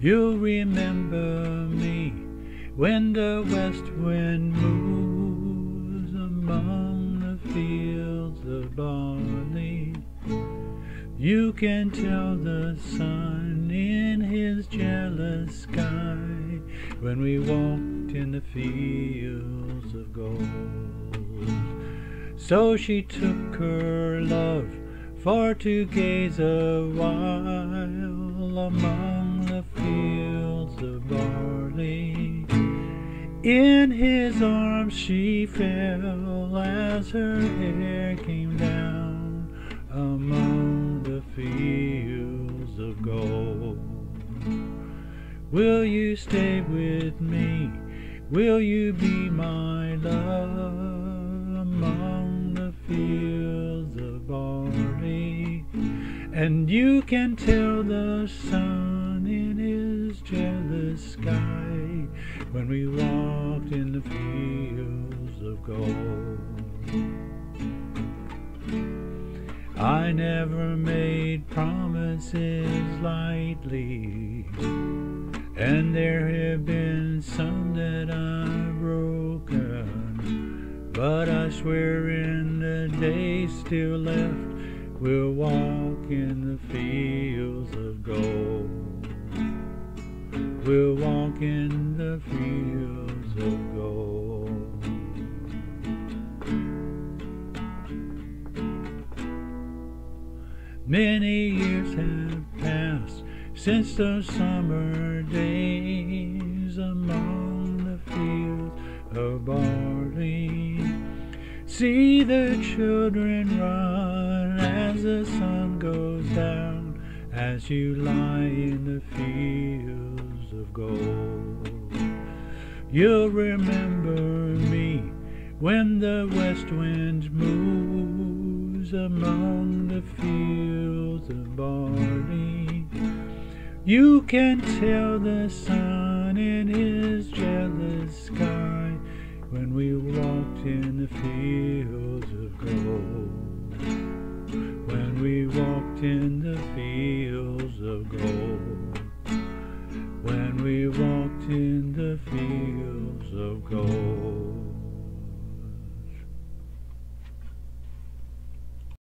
You'll remember me when the west wind moves among the fields of barley. You can tell the sun in his jealous sky when we walked in the fields of gold. So she took her love for to gaze a while among In his arms she fell as her hair came down among the fields of gold. Will you stay with me? Will you be my love among the fields of barley? And you can tell the sun in his jealous sky when we walked in the fields of gold. I never made promises lightly, and there have been some that I've broken. But I swear in the days still left, we'll walk in the fields of gold. We'll walk in the fields of gold. Many years have passed since those summer days among the fields of barley. See the children run as the sun goes down, as you lie in the fields of gold. You'll remember me when the west wind moves among the fields of barley. You can tell the sun in his jealous sky when we walked in the fields of gold. When we walked in When